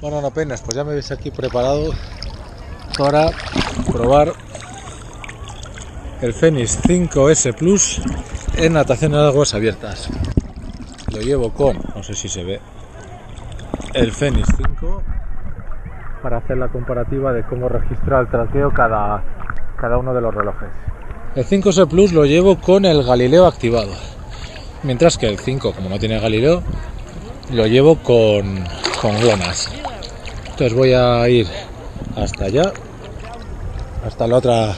Bueno, no apenas, pues ya me veis aquí preparado para probar el Fenix 5S Plus en natación en aguas abiertas. Lo llevo con, no sé si se ve, el Fenix 5 para hacer la comparativa de cómo registrar el traqueo cada, cada uno de los relojes. El 5S Plus lo llevo con el Galileo activado, mientras que el 5, como no tiene Galileo, lo llevo con, con GLONASS. Entonces voy a ir hasta allá, hasta la otra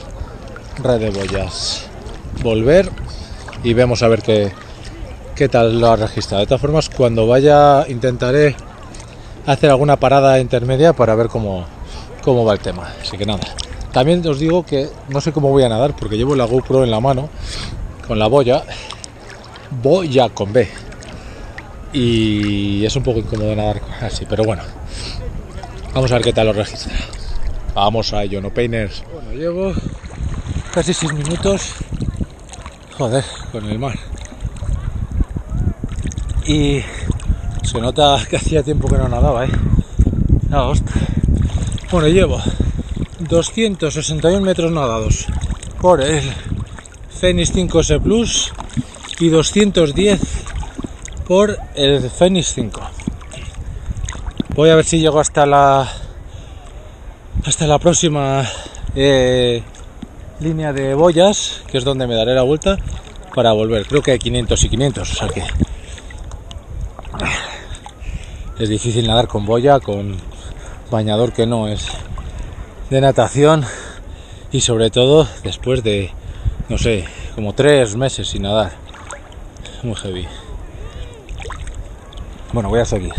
red de boyas, volver y vemos a ver qué, qué tal lo ha registrado. De todas formas, cuando vaya intentaré hacer alguna parada intermedia para ver cómo, cómo va el tema. Así que nada. También os digo que no sé cómo voy a nadar porque llevo la GoPro en la mano con la boya, boya con B. Y es un poco incómodo nadar así, pero bueno. Vamos a ver qué tal lo registra. Vamos a ello, no painers. Bueno, llevo casi 6 minutos. Joder, con el mar. Y se nota que hacía tiempo que no nadaba, ¿eh? Ah, hostia. Bueno, llevo 261 metros nadados por el Fenix 5S Plus y 210 por el Fenix 5. Voy a ver si llego hasta la hasta la próxima eh, línea de boyas, que es donde me daré la vuelta para volver. Creo que hay 500 y 500, o sea que es difícil nadar con boya, con bañador que no es de natación y sobre todo después de, no sé, como tres meses sin nadar. Muy heavy. Bueno, voy a seguir.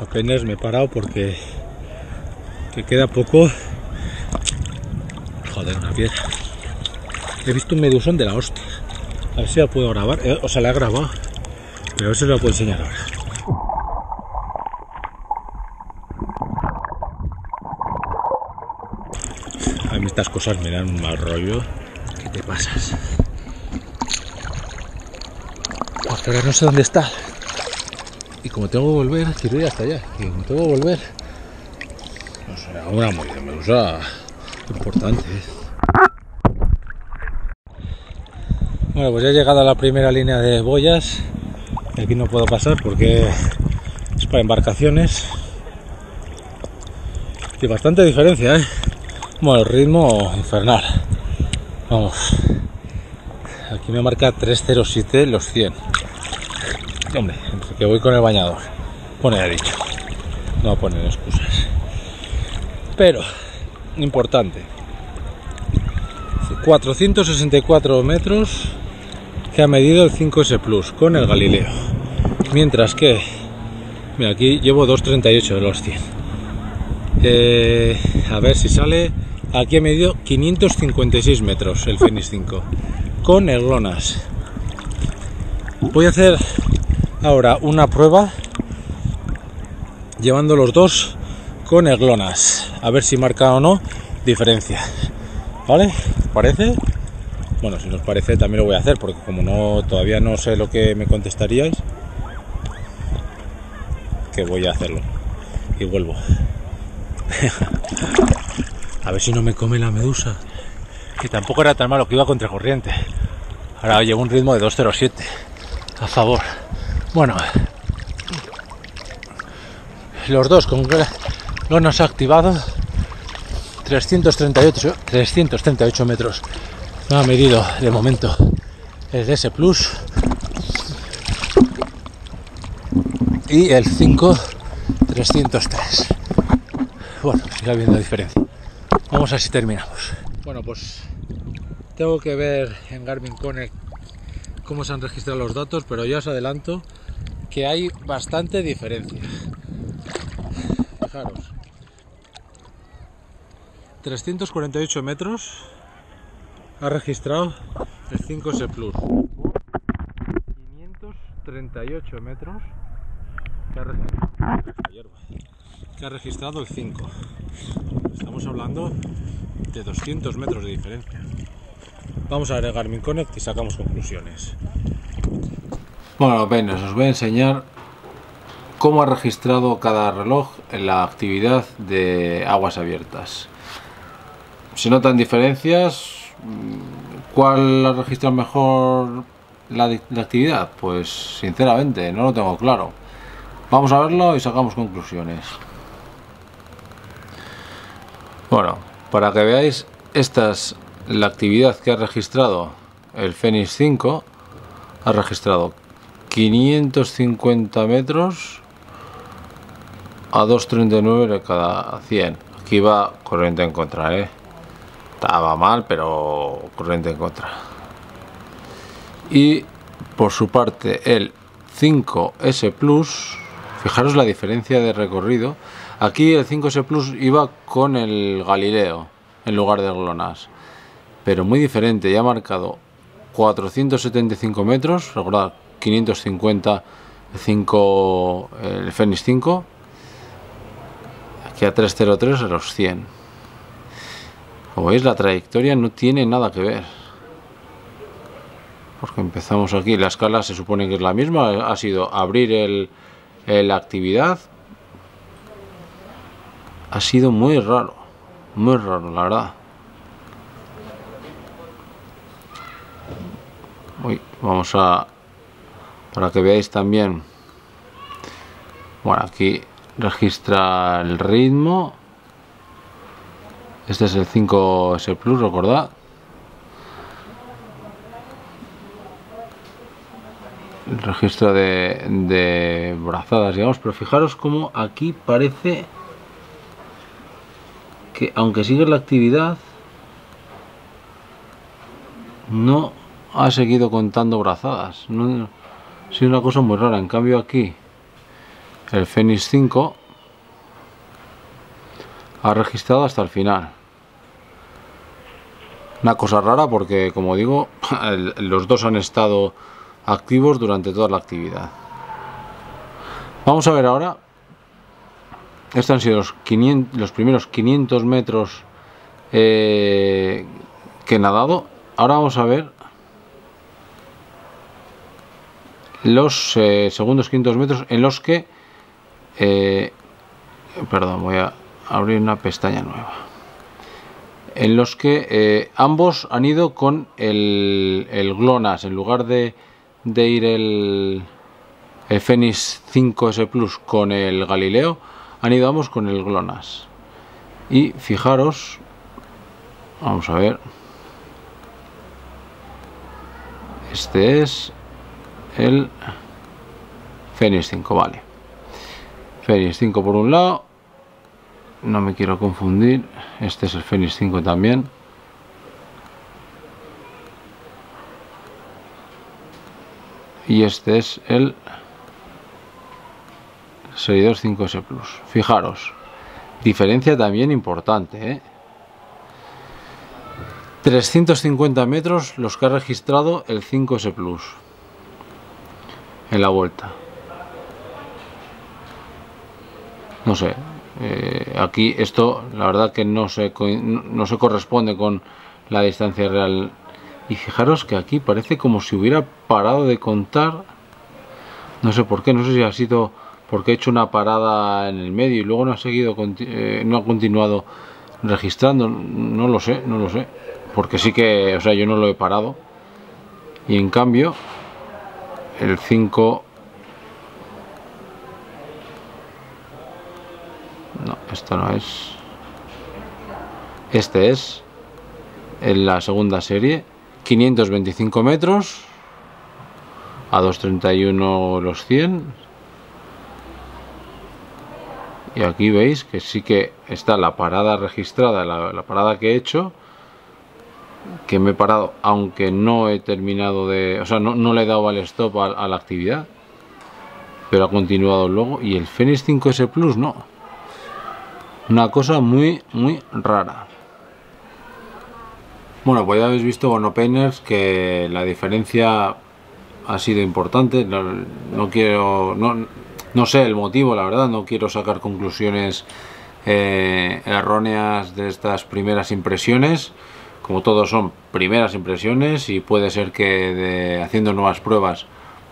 Apenas me he parado porque que queda poco. Joder, una piedra. He visto un medusón de la hostia. A ver si la puedo grabar. Eh, o sea, la he grabado. Pero ver si lo puedo enseñar ahora. Estas cosas me dan un mal rollo. ¿Qué te pasas? Porque ahora no sé dónde está. Y como tengo que volver, quiero ir hasta allá. Y como tengo que volver, no sé, una muy me usa importante. Bueno, pues ya he llegado a la primera línea de boyas. Aquí no puedo pasar porque es para embarcaciones. Y bastante diferencia, ¿eh? Bueno, el ritmo infernal. Vamos. Aquí me marca 307 los 100. Hombre, entre que voy con el bañador. Pone ha dicho. No poner excusas. Pero, importante. 464 metros que ha medido el 5S Plus con el Galileo. Mientras que, mira, aquí llevo 238 de los 100. Eh, a ver si sale. Aquí ha medido 556 metros el Fenix 5 con el GLONASS. Voy a hacer ahora una prueba llevando los dos con el GLONASS. A ver si marca o no diferencia. ¿Vale? ¿Parece? Bueno, si nos parece también lo voy a hacer porque como no todavía no sé lo que me contestaríais, que voy a hacerlo. Y vuelvo. a ver si no me come la medusa. Que tampoco era tan malo que iba contra corriente. Ahora llevo un ritmo de 207 a favor. Bueno, los dos con nos ha activado. 338 338 metros. Me ha medido de momento el DS Plus. Y el 5 303 bueno sigue habiendo diferencia vamos a ver si terminamos. Bueno pues tengo que ver en Garmin Connect cómo se han registrado los datos pero ya os adelanto que hay bastante diferencia. Fijaros. 348 metros ha registrado el 5S Plus. 538 metros que ha registrado, que ha registrado el 5 estamos hablando de 200 metros de diferencia Vamos a agregar mi Connect y sacamos conclusiones. Bueno, ven, os voy a enseñar cómo ha registrado cada reloj en la actividad de aguas abiertas. Si notan diferencias, ¿cuál ha registrado mejor la actividad? Pues sinceramente no lo tengo claro. Vamos a verlo y sacamos conclusiones. Bueno, para que veáis, esta es la actividad que ha registrado el Fenix 5. Ha registrado 550 metros a 2.39 de cada 100. Aquí va corriente en contra, ¿eh? Estaba mal, pero corriente en contra. Y por su parte el 5S Plus, fijaros la diferencia de recorrido Aquí el 5S Plus iba con el Galileo en lugar de GLONASS, pero muy diferente, ya ha marcado 475 metros, recordad 550 5, el Fenix 5, aquí a 303 a los 100. Como veis la trayectoria no tiene nada que ver. Porque empezamos aquí, la escala se supone que es la misma, ha sido abrir el, la actividad, ha sido muy raro, muy raro, la verdad. vamos a, para que veáis también, bueno, aquí registra el ritmo. Este es el 5S Plus, recordad. El registro de, de brazadas, digamos, pero fijaros como aquí parece que aunque sigue la actividad no ha seguido contando brazadas. No, sido una cosa muy rara. En cambio aquí el Fenix 5 ha registrado hasta el final. Una cosa rara porque como digo los dos han estado activos durante toda la actividad. Vamos a ver ahora estos han sido los, primeros 500 metros eh, que he nadado. Ahora vamos a ver los eh, segundos 500 metros en los que... Eh, perdón, voy a abrir una pestaña nueva. En los que ambos han ido con el, el GLONASS en lugar de, de ir el, el Fenix 5S Plus con el Galileo han ido ambos con el GLONASS. Y fijaros, vamos a ver, este es el Fenix 5, vale. Fenix 5 por un lado, no me quiero confundir, este es el Fenix 5 también. Y este es el seguidor 5S Plus. Fijaros, diferencia también importante. 350 ¿eh? metros los que ha registrado el 5S Plus en la vuelta. No sé, eh, aquí esto la verdad que no se, no se corresponde con la distancia real. Y fijaros que aquí parece como si hubiera parado de contar. No sé por qué, no sé si ha sido porque he hecho una parada en el medio y luego no ha seguido eh, no ha continuado registrando. No lo sé no lo sé. Porque sí que o sea yo no lo he parado. Y en cambio el 5 no esto no es. Este es en la segunda serie 525 metros a 231 los 100 y aquí veis que sí que está la parada registrada, la, parada que he hecho que me he parado aunque no he terminado de o sea no, le he dado al stop a, la actividad pero ha continuado luego. Y el Fenix 5S Plus no. Una cosa muy muy rara. Bueno pues ya habéis visto bueno Painters que la diferencia ha sido importante. No, no quiero no, no sé el motivo, la verdad, no quiero sacar conclusiones eh, erróneas de estas primeras impresiones, como todos son primeras impresiones y puede ser que de, haciendo nuevas pruebas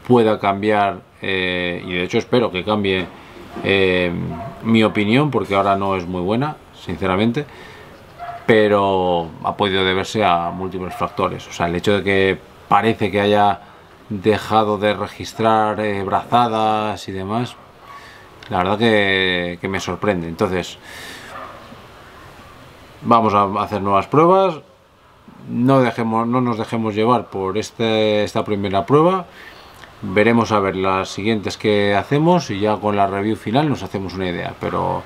pueda cambiar eh, y de hecho espero que cambie eh, mi opinión porque ahora no es muy buena sinceramente pero ha podido deberse a múltiples factores. O sea el hecho de que parece que haya dejado de registrar eh, brazadas y demás la verdad que, me sorprende. Entonces vamos a hacer nuevas pruebas. No, dejemos, no nos dejemos llevar por este, esta primera prueba. Veremos a ver las siguientes que hacemos y ya con la review final nos hacemos una idea pero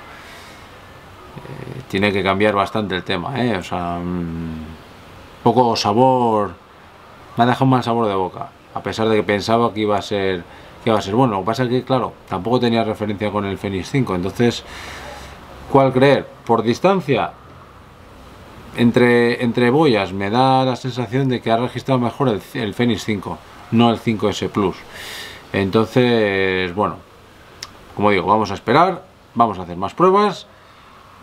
eh, tiene que cambiar bastante el tema ¿eh? un poco sabor me ha dejado mal sabor de boca a pesar de que pensaba que iba a ser que iba a ser bueno lo que pasa es que claro tampoco tenía referencia con el Fenix 5 entonces ¿cuál creer? por distancia entre, entre boyas me da la sensación de que ha registrado mejor el, Fenix 5 no el 5S Plus. Entonces, bueno, como digo, vamos a esperar, vamos a hacer más pruebas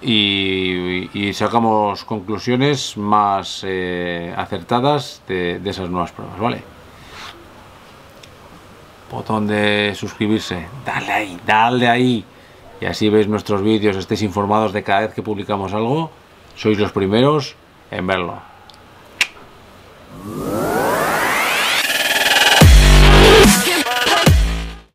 y, sacamos conclusiones más eh, acertadas de, esas nuevas pruebas, ¿vale? Botón de suscribirse, dale ahí, dale ahí. Y así veis nuestros vídeos, estéis informados de cada vez que publicamos algo, sois los primeros en verlo.